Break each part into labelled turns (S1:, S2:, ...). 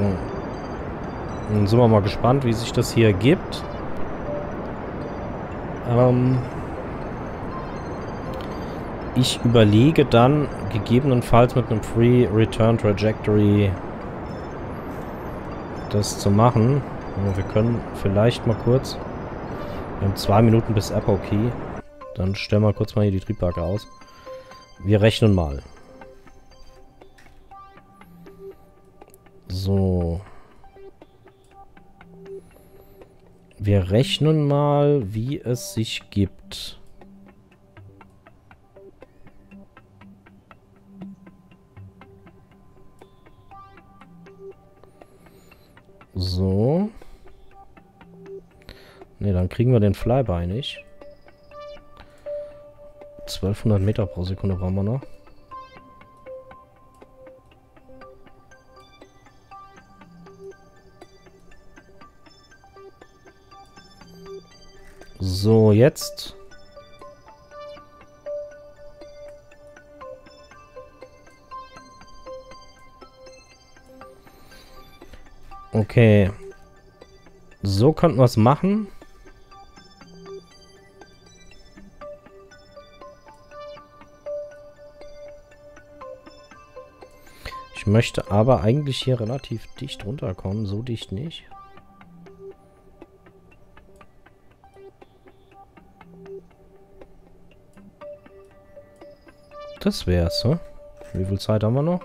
S1: gucken. Dann sind wir mal gespannt, wie sich das hier gibt. Ähm ich überlege dann gegebenenfalls mit einem Free Return Trajectory das zu machen. Wir können vielleicht mal kurz... Wir haben zwei Minuten bis FOP. Dann stellen wir kurz mal hier die Triebwerke aus. Wir rechnen mal. So. Wir rechnen mal, wie es sich gibt. So. Ne, dann kriegen wir den Flyby nicht. 1200 Meter pro Sekunde brauchen wir noch. So, jetzt. Okay. So könnten wir es machen. Ich möchte aber eigentlich hier relativ dicht runterkommen. So dicht nicht. Das wär's, ne? Wie viel Zeit haben wir noch?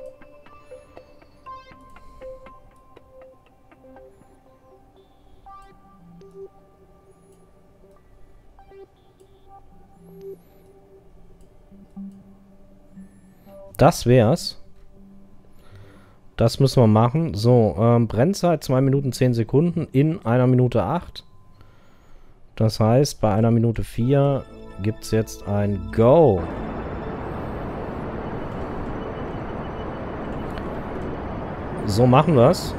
S1: Das wär's. Das müssen wir machen. So, ähm, Brennzeit 2 Minuten 10 Sekunden in einer Minute 8. Das heißt, bei einer Minute 4 gibt es jetzt ein Go. So machen wir es.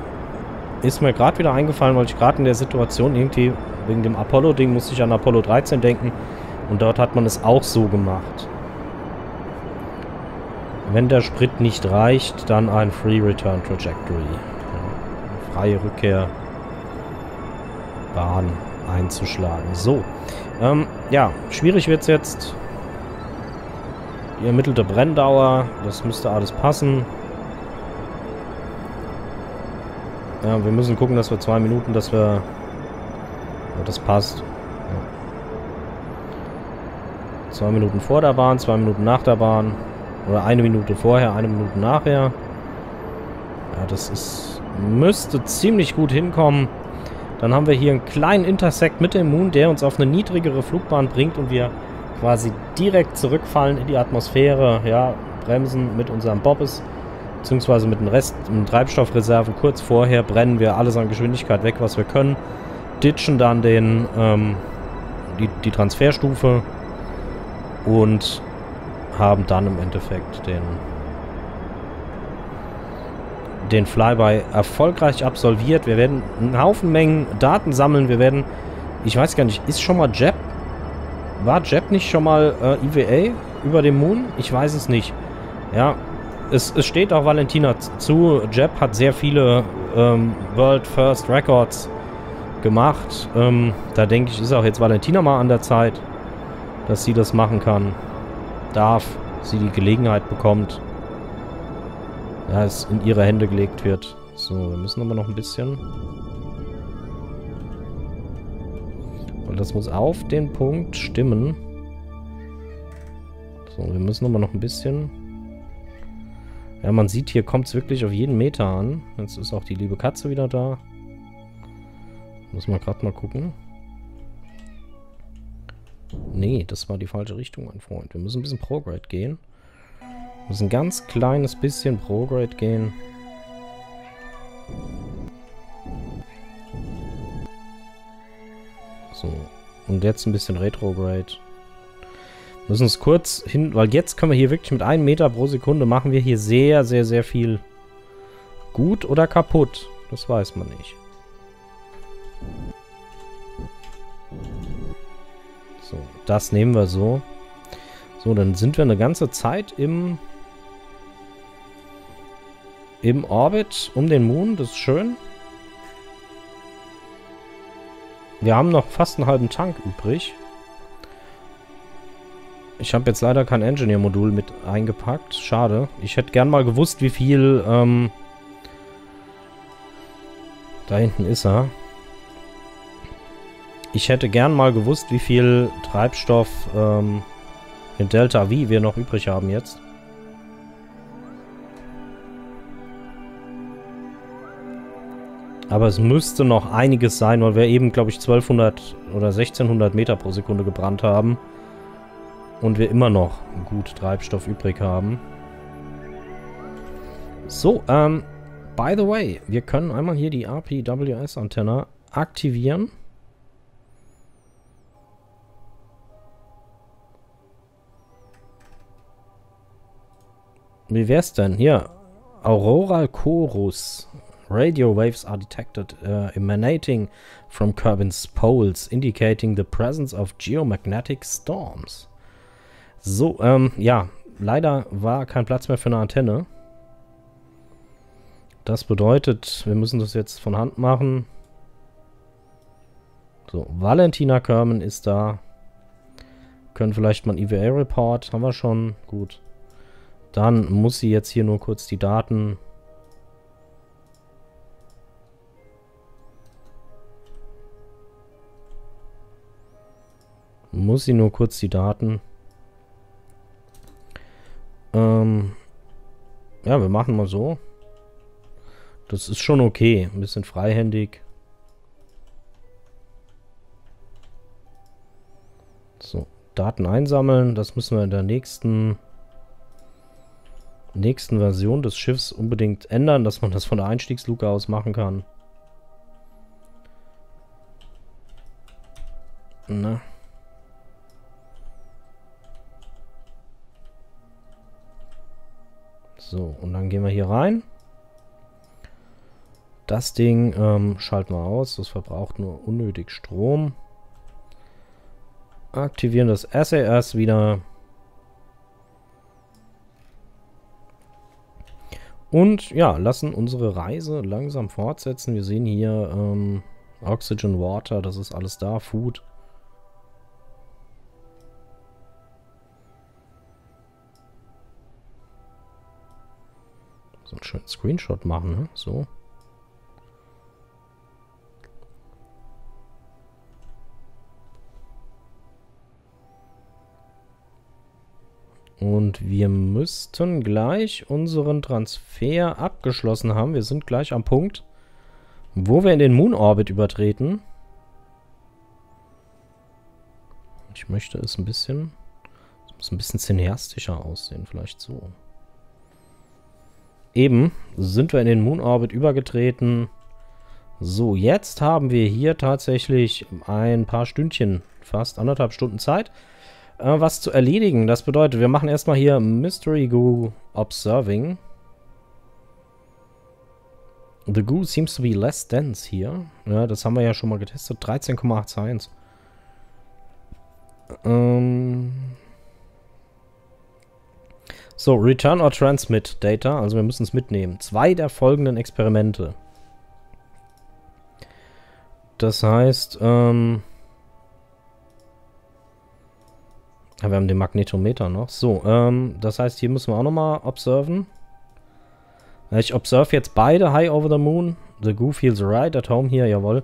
S1: Ist mir gerade wieder eingefallen, weil ich gerade in der Situation irgendwie, wegen dem Apollo-Ding, musste ich an Apollo 13 denken. Und dort hat man es auch so gemacht. Wenn der Sprit nicht reicht, dann ein Free Return Trajectory. freie Rückkehr Bahn einzuschlagen. So. Ähm, ja, schwierig wird es jetzt. Die ermittelte Brenndauer, das müsste alles passen. Ja, wir müssen gucken, dass wir zwei Minuten, dass wir... Ja, das passt. Ja. Zwei Minuten vor der Bahn, zwei Minuten nach der Bahn. Oder eine Minute vorher, eine Minute nachher. Ja, das ist... Müsste ziemlich gut hinkommen. Dann haben wir hier einen kleinen Intersect mit dem Moon, der uns auf eine niedrigere Flugbahn bringt und wir quasi direkt zurückfallen in die Atmosphäre. Ja, bremsen mit unserem Bobbes beziehungsweise mit den Rest, mit Treibstoffreserven kurz vorher brennen wir alles an Geschwindigkeit weg, was wir können, ditchen dann den, ähm, die, die Transferstufe und haben dann im Endeffekt den, den Flyby erfolgreich absolviert. Wir werden einen Haufen Mengen Daten sammeln. Wir werden, ich weiß gar nicht, ist schon mal Jeb, war Jeb nicht schon mal äh, EVA über dem Moon? Ich weiß es nicht. Ja, es, es steht auch Valentina zu. Jeb hat sehr viele ähm, World First Records gemacht. Ähm, da denke ich, ist auch jetzt Valentina mal an der Zeit, dass sie das machen kann. Darf sie die Gelegenheit bekommt. Ja, es in ihre Hände gelegt wird. So, wir müssen aber noch ein bisschen. Und das muss auf den Punkt stimmen. So, wir müssen aber noch ein bisschen ja, man sieht, hier kommt es wirklich auf jeden Meter an. Jetzt ist auch die liebe Katze wieder da. Muss man gerade mal gucken. Nee, das war die falsche Richtung, mein Freund. Wir müssen ein bisschen Prograde gehen. Wir müssen ein ganz kleines bisschen Prograde gehen. So. Und jetzt ein bisschen Retrograde. Müssen uns kurz hin, weil jetzt können wir hier wirklich mit einem Meter pro Sekunde machen wir hier sehr, sehr, sehr viel gut oder kaputt. Das weiß man nicht. So, das nehmen wir so. So, dann sind wir eine ganze Zeit im im Orbit um den Moon. Das ist schön. Wir haben noch fast einen halben Tank übrig. Ich habe jetzt leider kein Engineer-Modul mit eingepackt. Schade. Ich hätte gern mal gewusst, wie viel... Ähm da hinten ist er. Ich hätte gern mal gewusst, wie viel Treibstoff ähm, in Delta V wir noch übrig haben jetzt. Aber es müsste noch einiges sein, weil wir eben, glaube ich, 1200 oder 1600 Meter pro Sekunde gebrannt haben. Und wir immer noch gut Treibstoff übrig haben. So, ähm, by the way, wir können einmal hier die RPWS-Antenne aktivieren. Wie wär's denn? Hier, Aurora Chorus. Radio waves are detected uh, emanating from Kerbin's poles, indicating the presence of geomagnetic storms. So, ähm, ja, leider war kein Platz mehr für eine Antenne. Das bedeutet, wir müssen das jetzt von Hand machen. So, Valentina Kerman ist da. Können vielleicht mal ein EVA-Report, haben wir schon. Gut. Dann muss sie jetzt hier nur kurz die Daten Muss sie nur kurz die Daten. Ähm ja, wir machen mal so. Das ist schon okay. Ein bisschen freihändig. So, Daten einsammeln. Das müssen wir in der nächsten nächsten Version des Schiffs unbedingt ändern, dass man das von der Einstiegsluke aus machen kann. Na. So, und dann gehen wir hier rein. Das Ding ähm, schalten wir aus. Das verbraucht nur unnötig Strom. Aktivieren das SAS wieder. Und ja, lassen unsere Reise langsam fortsetzen. Wir sehen hier ähm, Oxygen, Water, das ist alles da, Food. So einen schönen Screenshot machen, ne? So. Und wir müssten gleich unseren Transfer abgeschlossen haben. Wir sind gleich am Punkt, wo wir in den Moon Orbit übertreten. Ich möchte es ein bisschen, es muss ein bisschen cineastischer aussehen, vielleicht so. Eben sind wir in den Moon Orbit übergetreten. So, jetzt haben wir hier tatsächlich ein paar Stündchen, fast anderthalb Stunden Zeit, äh, was zu erledigen. Das bedeutet, wir machen erstmal hier Mystery Goo Observing. The Goo seems to be less dense hier. Ja, das haben wir ja schon mal getestet. 13,81. Ähm... So, Return or Transmit Data. Also wir müssen es mitnehmen. Zwei der folgenden Experimente. Das heißt, ähm... Ja, wir haben den Magnetometer noch. So, ähm, das heißt, hier müssen wir auch nochmal observen. Ich observe jetzt beide High Over the Moon. The Goo feels right at home hier, jawohl.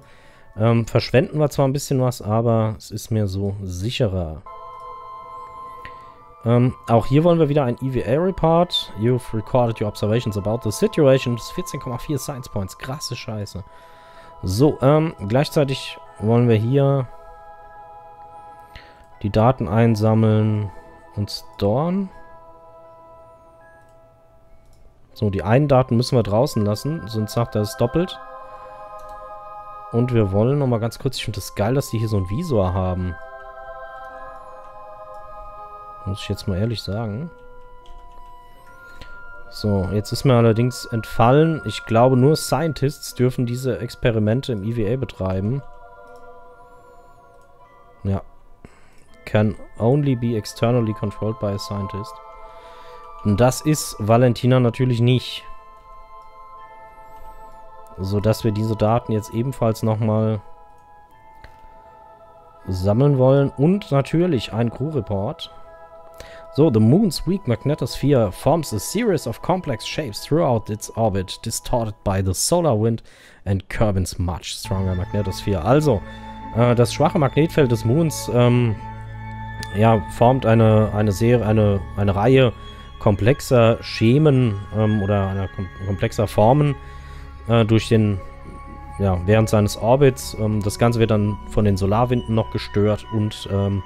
S1: Ähm, verschwenden wir zwar ein bisschen was, aber es ist mir so sicherer. Ähm, auch hier wollen wir wieder ein EVA-Report. You've recorded your observations about the situation. Das ist 14,4 Science Points. Krasse Scheiße. So, ähm, gleichzeitig wollen wir hier die Daten einsammeln und storen. So, die einen Daten müssen wir draußen lassen, sonst sagt er es doppelt. Und wir wollen nochmal ganz kurz, ich finde das geil, dass die hier so einen Visor haben. Muss ich jetzt mal ehrlich sagen. So, jetzt ist mir allerdings entfallen, ich glaube nur Scientists dürfen diese Experimente im EVA betreiben. Ja. Can only be externally controlled by a scientist. Und das ist Valentina natürlich nicht. sodass wir diese Daten jetzt ebenfalls nochmal sammeln wollen. Und natürlich ein Crew-Report. So, the moon's weak magnetosphere forms a series of complex shapes throughout its orbit, distorted by the solar wind and Kerbin's much stronger magnetosphere. Also, äh, das schwache Magnetfeld des Moons ähm, ja, formt eine, eine, Serie, eine, eine Reihe komplexer Schemen ähm, oder einer kom komplexer Formen äh, durch den, ja, während seines Orbits. Ähm, das Ganze wird dann von den Solarwinden noch gestört und ähm,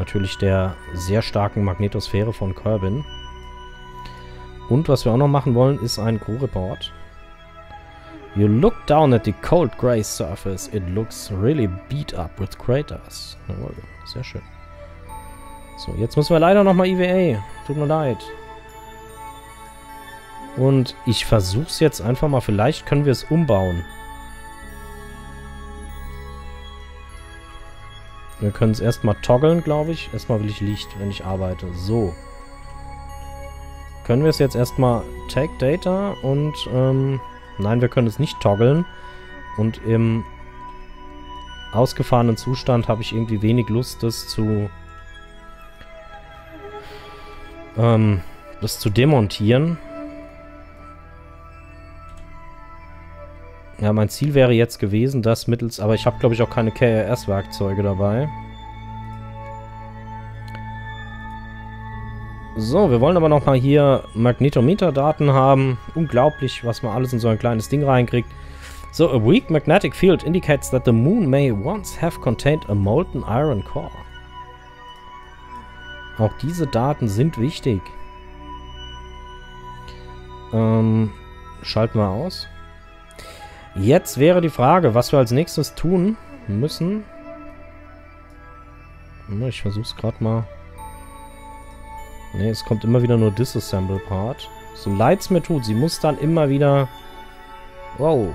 S1: natürlich der sehr starken Magnetosphäre von Kerbin. Und was wir auch noch machen wollen, ist ein Crew-Report. You look down at the cold grey surface. It looks really beat up with craters. Jawohl, sehr schön. So, jetzt müssen wir leider nochmal EVA. Tut mir leid. Und ich versuche es jetzt einfach mal. Vielleicht können wir es umbauen. Wir können es erstmal toggeln, glaube ich. Erstmal will ich Licht, wenn ich arbeite. So. Können wir es jetzt erstmal Take Data und, ähm, nein, wir können es nicht toggeln. Und im ausgefahrenen Zustand habe ich irgendwie wenig Lust, das zu, ähm, das zu demontieren. Ja, mein Ziel wäre jetzt gewesen, das mittels... Aber ich habe, glaube ich, auch keine KRS-Werkzeuge dabei. So, wir wollen aber noch mal hier Magnetometer-Daten haben. Unglaublich, was man alles in so ein kleines Ding reinkriegt. So, a weak magnetic field indicates that the moon may once have contained a molten iron core. Auch diese Daten sind wichtig. Ähm, schalten wir aus. Jetzt wäre die Frage, was wir als nächstes tun müssen. Ich versuche es gerade mal. Ne, es kommt immer wieder nur Disassemble Part. So leid es mir tut, sie muss dann immer wieder... Wow.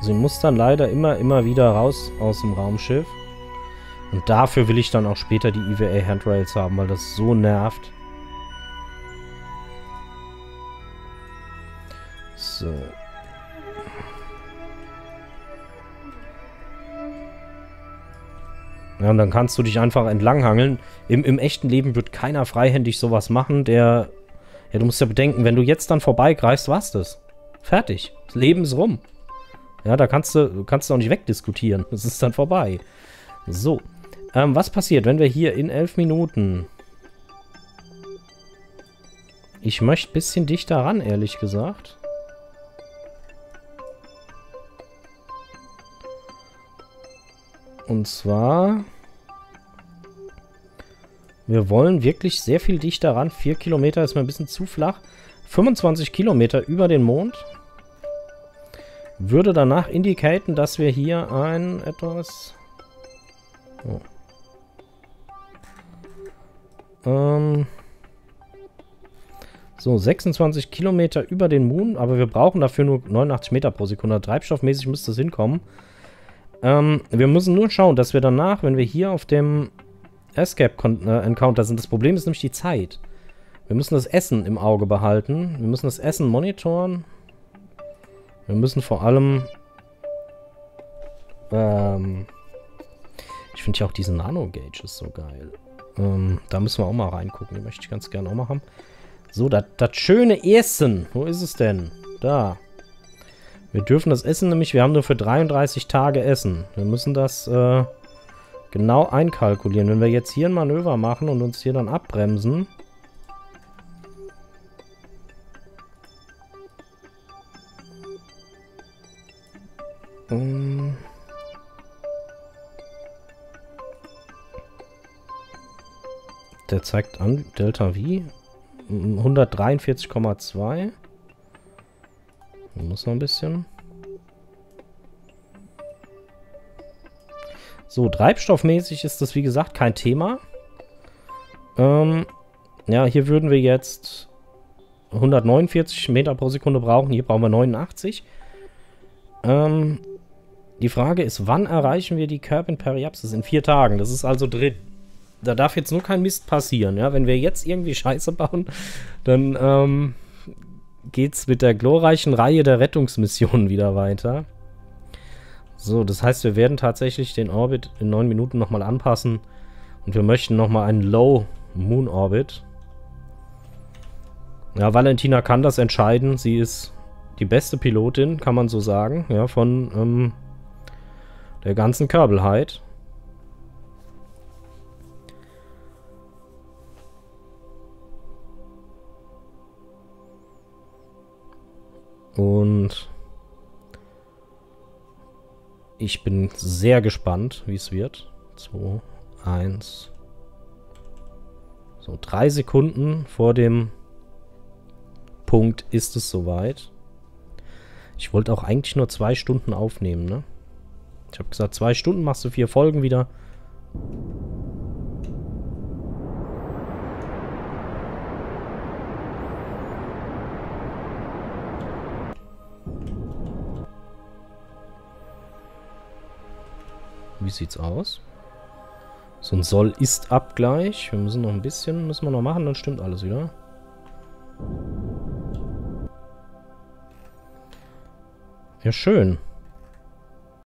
S1: Sie muss dann leider immer, immer wieder raus aus dem Raumschiff. Und dafür will ich dann auch später die EVA Handrails haben, weil das so nervt. So. Ja, und dann kannst du dich einfach entlanghangeln. Im, Im echten Leben wird keiner freihändig sowas machen, der... Ja, du musst ja bedenken, wenn du jetzt dann vorbeigreifst, war's das. Fertig. Das Leben ist rum. Ja, da kannst du, kannst du auch nicht wegdiskutieren. Es ist dann vorbei. So. Ähm, was passiert, wenn wir hier in elf Minuten... Ich möchte ein bisschen dichter ran, ehrlich gesagt. Und zwar... Wir wollen wirklich sehr viel dichter ran. 4 Kilometer ist mir ein bisschen zu flach. 25 Kilometer über den Mond. Würde danach indicaten, dass wir hier ein etwas... Oh. Ähm so, 26 Kilometer über den Moon, aber wir brauchen dafür nur 89 Meter pro Sekunde. Treibstoffmäßig müsste es hinkommen. Ähm, wir müssen nur schauen, dass wir danach, wenn wir hier auf dem Escape-Encounter äh, sind, das Problem ist nämlich die Zeit. Wir müssen das Essen im Auge behalten. Wir müssen das Essen monitoren. Wir müssen vor allem... Ähm, ich finde ja auch diese Nano-Gauges so geil. Ähm, da müssen wir auch mal reingucken. Die möchte ich ganz gerne auch mal haben. So, das schöne Essen. Wo ist es denn? Da. Wir dürfen das Essen nämlich, wir haben nur für 33 Tage Essen. Wir müssen das äh, genau einkalkulieren. Wenn wir jetzt hier ein Manöver machen und uns hier dann abbremsen... Ähm... Der zeigt an, Delta V. 143,2. Muss noch ein bisschen. So, treibstoffmäßig ist das wie gesagt kein Thema. Ähm, ja, hier würden wir jetzt 149 Meter pro Sekunde brauchen. Hier brauchen wir 89. Ähm, Die Frage ist, wann erreichen wir die Curb in Periapsis? In vier Tagen. Das ist also drin. Da darf jetzt nur kein Mist passieren. Ja? Wenn wir jetzt irgendwie Scheiße bauen, dann ähm, geht's mit der glorreichen Reihe der Rettungsmissionen wieder weiter. So, das heißt, wir werden tatsächlich den Orbit in neun Minuten nochmal anpassen. Und wir möchten nochmal einen Low Moon Orbit. Ja, Valentina kann das entscheiden. Sie ist die beste Pilotin, kann man so sagen. Ja, von ähm, der ganzen Körbelheit. Und ich bin sehr gespannt, wie es wird. 2, 1. So, drei Sekunden vor dem Punkt ist es soweit. Ich wollte auch eigentlich nur zwei Stunden aufnehmen, ne? Ich habe gesagt, zwei Stunden machst du vier Folgen wieder. Wie sieht's aus? So ein Soll-Ist-Abgleich. Wir müssen noch ein bisschen, müssen wir noch machen, dann stimmt alles wieder. Ja, schön.